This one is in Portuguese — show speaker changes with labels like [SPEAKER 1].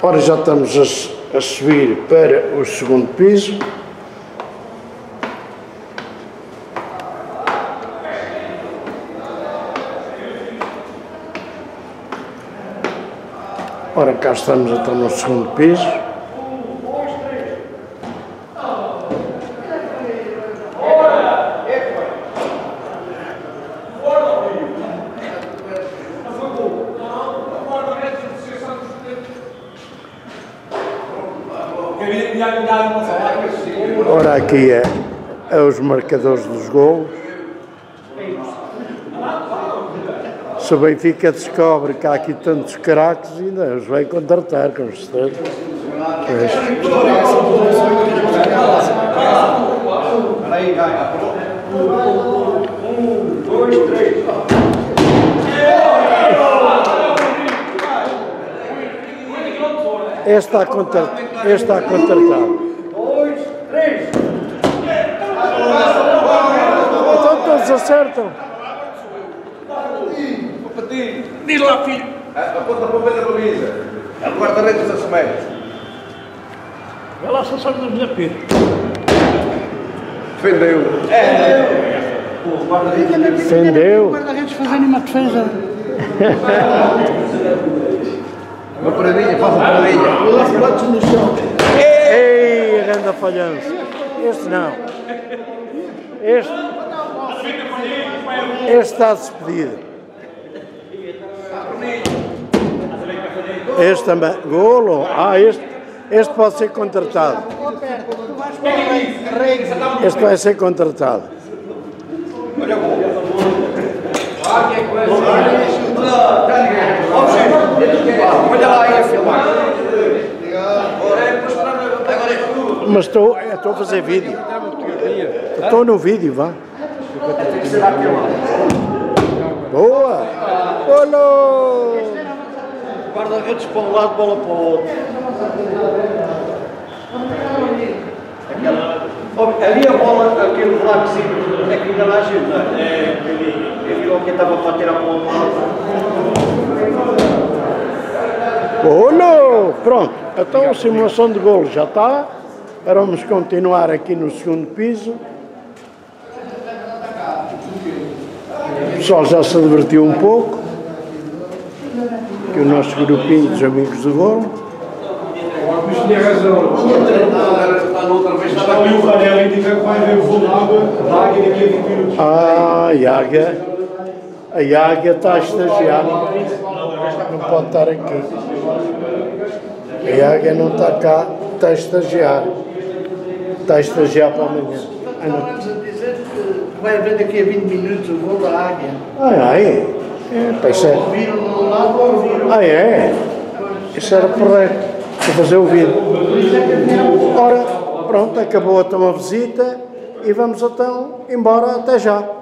[SPEAKER 1] Ora, já estamos a, a subir para o segundo piso. Ora, cá estamos então no segundo piso. Ora, aqui é, é os marcadores dos gols. Se o Benfica descobre que há aqui tantos craques, ainda os vai contratar, com certeza.
[SPEAKER 2] Um, dois, três.
[SPEAKER 1] Este está, contra, este está contratado.
[SPEAKER 2] Dois, três.
[SPEAKER 1] Então todos acertam.
[SPEAKER 2] Diz lá, filho.
[SPEAKER 3] Aponta para o pé da baliza. É o guarda-redes assumedos.
[SPEAKER 4] Vai lá, só sabe da minha pira.
[SPEAKER 3] Defendeu.
[SPEAKER 1] Defendeu.
[SPEAKER 4] Guarda-redes fazendo uma defesa.
[SPEAKER 3] Uma paradinha, faça uma paradinha.
[SPEAKER 1] Ei, a grande falhança. Este não. Este. Este está despedido. Este também. Golo. Ah, este, este pode ser contratado. Este vai ser contratado.
[SPEAKER 3] Olha lá aí a filmar.
[SPEAKER 1] Mas estou, estou a fazer vídeo. Estou no vídeo, vá. Boa! Golo!
[SPEAKER 4] Guarda-redes para um lado, bola para o outro.
[SPEAKER 2] Oh, Ali a bola, aquele flaquezinho, é que ainda lá ajuda. É, ele viu que estava para tirar a bola.
[SPEAKER 1] Golo! Pronto, então a simulação de golo já está. Agora vamos continuar aqui no segundo piso. O pessoal já se divertiu um pouco. Aqui o nosso grupinho dos amigos do golo.
[SPEAKER 5] Tinha razão. Está ali o Varela indica que vai de água, de água daqui a 20 minutos.
[SPEAKER 1] Ah, Iaga. A Iaga está a estagiar. Não pode estar aqui. A Iaga não está cá, está a estagiar. Está a estagiar para amanhã. Ah.
[SPEAKER 4] Estávamos a dizer que vai haver daqui a 20 minutos o voo da águia.
[SPEAKER 1] Ai. É, é.
[SPEAKER 4] Ouviram de um lado ou ouviram?
[SPEAKER 1] Ah, é? Isso era correto. Para fazer o vídeo. Ora, pronto, acabou então a visita e vamos então embora até já.